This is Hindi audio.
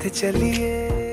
साथ चलिए।